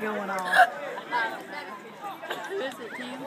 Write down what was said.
going off. Who is it, Tim?